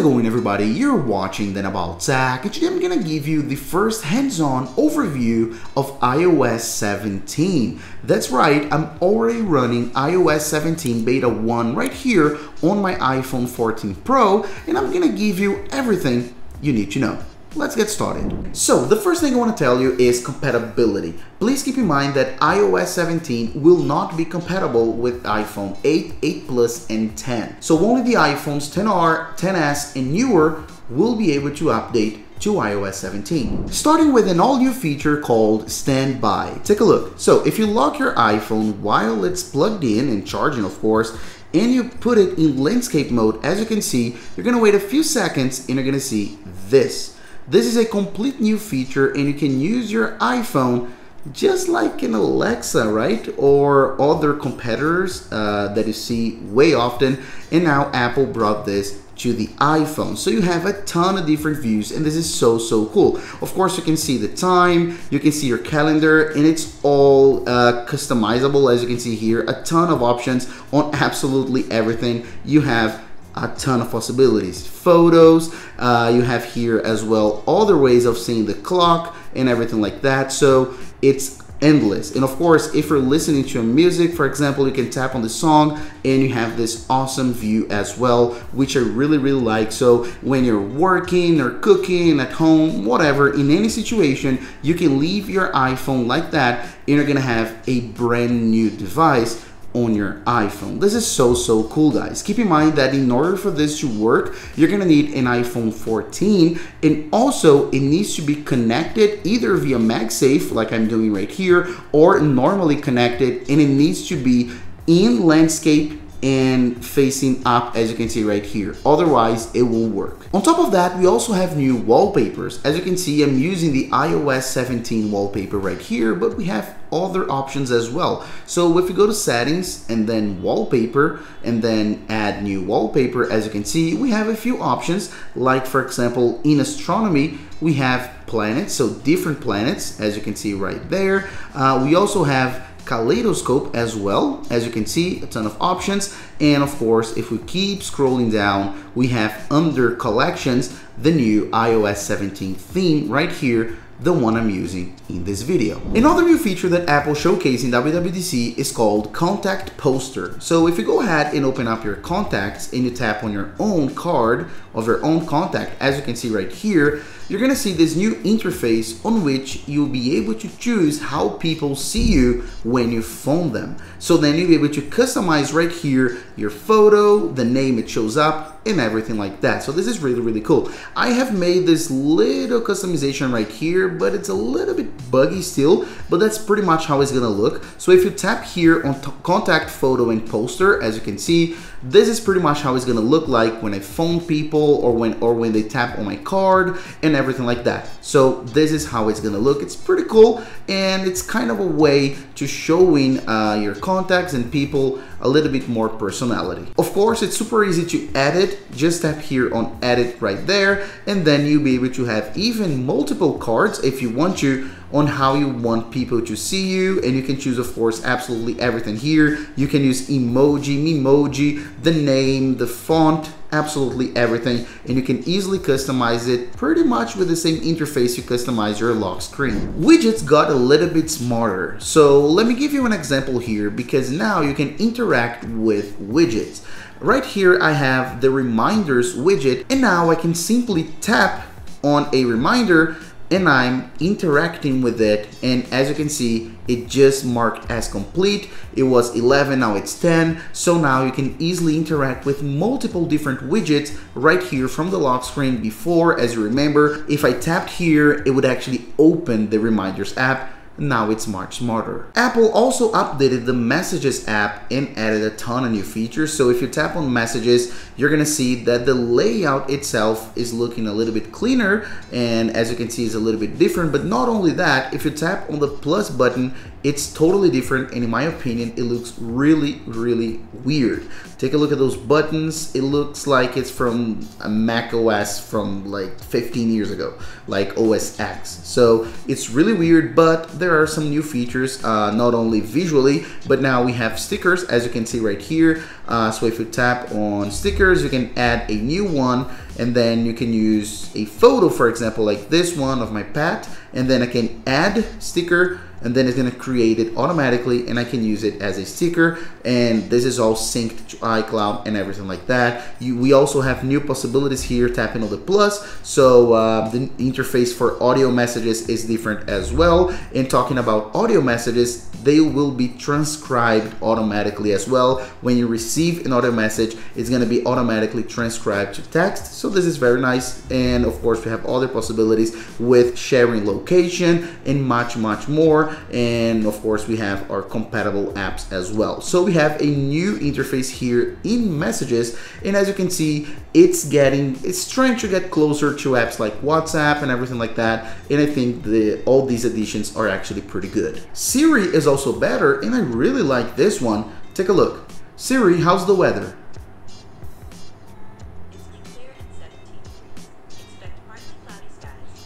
it going everybody? You're watching Daniel About Tech and today I'm gonna give you the first hands-on overview of iOS 17. That's right, I'm already running iOS 17 Beta 1 right here on my iPhone 14 Pro and I'm gonna give you everything you need to know. Let's get started. So the first thing I want to tell you is compatibility. Please keep in mind that iOS 17 will not be compatible with iPhone 8, 8 Plus, and 10. So only the iPhones 10R, 10s, and newer will be able to update to iOS 17. Starting with an all new feature called Standby. Take a look. So if you lock your iPhone while it's plugged in and charging of course, and you put it in landscape mode, as you can see, you're gonna wait a few seconds and you're gonna see this. This is a complete new feature and you can use your iPhone just like an Alexa, right? Or other competitors uh, that you see way often. And now Apple brought this to the iPhone. So you have a ton of different views and this is so, so cool. Of course, you can see the time, you can see your calendar and it's all uh, customizable as you can see here. A ton of options on absolutely everything. You have a ton of possibilities. Photos, uh, you have here as well other ways of seeing the clock and everything like that. So it's endless. And of course, if you're listening to music, for example, you can tap on the song and you have this awesome view as well, which I really, really like. So when you're working or cooking at home, whatever, in any situation, you can leave your iPhone like that and you're gonna have a brand new device on your iPhone. This is so, so cool, guys. Keep in mind that in order for this to work, you're gonna need an iPhone 14, and also it needs to be connected either via MagSafe, like I'm doing right here, or normally connected, and it needs to be in landscape and facing up as you can see right here otherwise it won't work on top of that we also have new wallpapers as you can see I'm using the iOS 17 wallpaper right here but we have other options as well. So if we go to settings and then wallpaper and then add new wallpaper as you can see we have a few options. Like for example in astronomy we have planets so different planets as you can see right there. Uh, we also have kaleidoscope as well as you can see a ton of options. And of course if we keep scrolling down we have under collections the new iOS 17 theme right here the one I'm using in this video. Another new feature that Apple showcased in WWDC is called Contact Poster. So if you go ahead and open up your contacts and you tap on your own card of your own contact, as you can see right here, you're gonna see this new interface on which you'll be able to choose how people see you when you phone them. So then you'll be able to customize right here your photo, the name it shows up, and everything like that. So this is really, really cool. I have made this little customization right here, but it's a little bit buggy still, but that's pretty much how it's gonna look. So if you tap here on contact photo and poster, as you can see, this is pretty much how it's gonna look like when I phone people or when or when they tap on my card and everything like that. So this is how it's gonna look. It's pretty cool and it's kind of a way to showing uh, your contacts and people a little bit more personality. Of course, it's super easy to edit. Just tap here on edit right there and then you'll be able to have even multiple cards if you want to on how you want people to see you and you can choose of course absolutely everything here you can use emoji memoji the name the font absolutely everything and you can easily customize it pretty much with the same interface you customize your lock screen. Widgets got a little bit smarter so let me give you an example here because now you can interact with widgets. Right here I have the reminders widget and now I can simply tap on a reminder and I'm interacting with it and as you can see it just marked as complete. It was 11 now it's 10 so now you can easily interact with multiple different widgets right here from the lock screen before. As you remember if I tapped here it would actually open the reminders app now it's much smarter. Apple also updated the Messages app and added a ton of new features. So if you tap on Messages, you're gonna see that the layout itself is looking a little bit cleaner and as you can see, it's a little bit different. But not only that, if you tap on the plus button, it's totally different and in my opinion it looks really really weird take a look at those buttons. It looks like it's from a mac os from like 15 years ago like os x. So it's really weird but there are some new features uh, not only visually but now we have stickers as you can see right here. Uh, so if you tap on stickers you can add a new one and then you can use a photo, for example, like this one of my pet, and then I can add sticker and then it's gonna create it automatically and I can use it as a sticker and this is all synced to iCloud and everything like that. You, we also have new possibilities here tapping on the plus so uh, the interface for audio messages is different as well and talking about audio messages they will be transcribed automatically as well. When you receive an audio message, it's gonna be automatically transcribed to text. So this is very nice. And of course, we have other possibilities with sharing location and much, much more. And of course, we have our compatible apps as well. So we have a new interface here in messages. And as you can see, it's getting, it's trying to get closer to apps like WhatsApp and everything like that. And I think the all these additions are actually pretty good. Siri is also better, and I really like this one. Take a look. Siri, how's the weather?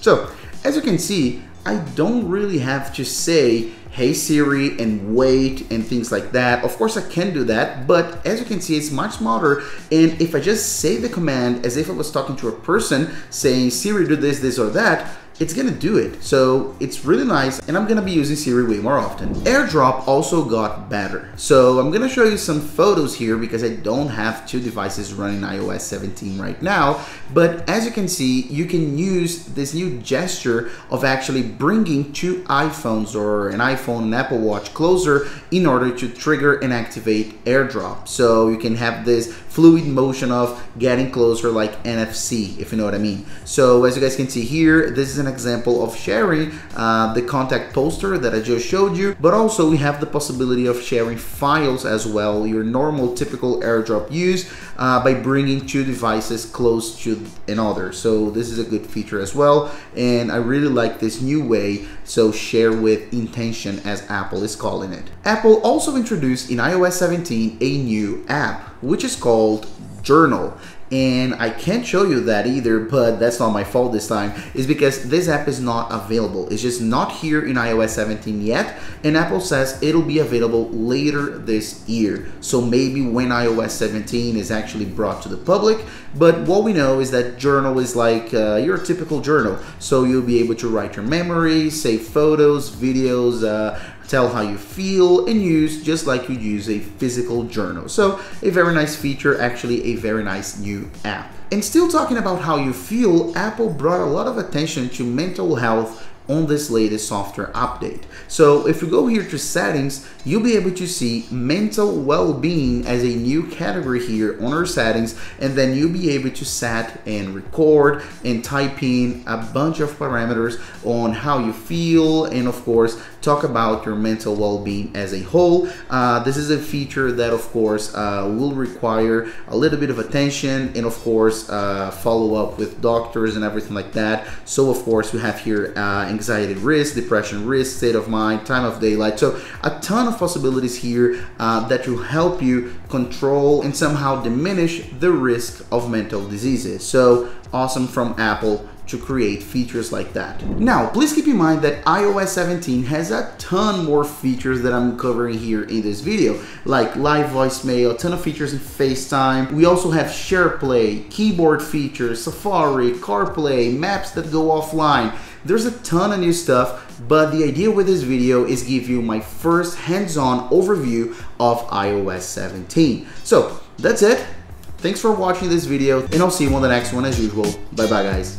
So, as you can see, I don't really have to say, hey Siri, and wait, and things like that. Of course, I can do that, but as you can see, it's much smarter. And if I just say the command as if I was talking to a person saying, Siri, do this, this, or that, it's gonna do it. So it's really nice and I'm gonna be using Siri way more often. AirDrop also got better. So I'm gonna show you some photos here because I don't have two devices running iOS 17 right now. But as you can see, you can use this new gesture of actually bringing two iPhones or an iPhone and Apple Watch closer in order to trigger and activate AirDrop. So you can have this fluid motion of getting closer like NFC, if you know what I mean. So as you guys can see here, this is an example of sharing uh, the contact poster that I just showed you, but also we have the possibility of sharing files as well, your normal typical AirDrop use uh, by bringing two devices close to another. So this is a good feature as well, and I really like this new way, so share with intention as Apple is calling it. Apple also introduced in iOS 17 a new app which is called Journal. And I can't show you that either, but that's not my fault this time, is because this app is not available. It's just not here in iOS 17 yet, and Apple says it'll be available later this year. So maybe when iOS 17 is actually brought to the public, but what we know is that journal is like uh, your typical journal. So you'll be able to write your memories, save photos, videos, uh, tell how you feel, and use just like you use a physical journal. So a very nice feature, actually a very nice new app. And still talking about how you feel, Apple brought a lot of attention to mental health on this latest software update. So if you go here to settings, you'll be able to see mental well-being as a new category here on our settings and then you'll be able to set and record and type in a bunch of parameters on how you feel and of course talk about your mental well-being as a whole. Uh, this is a feature that of course uh, will require a little bit of attention and of course uh, follow up with doctors and everything like that. So of course we have here uh, anxiety risk, depression risk, state of mind, time of daylight. So a ton of possibilities here uh, that will help you control and somehow diminish the risk of mental diseases. So awesome from Apple to create features like that. Now, please keep in mind that iOS 17 has a ton more features that I'm covering here in this video, like live voicemail, a ton of features in FaceTime. We also have SharePlay, keyboard features, Safari, CarPlay, maps that go offline. There's a ton of new stuff, but the idea with this video is give you my first hands-on overview of iOS 17. So that's it. Thanks for watching this video and I'll see you on the next one as usual. Bye bye guys.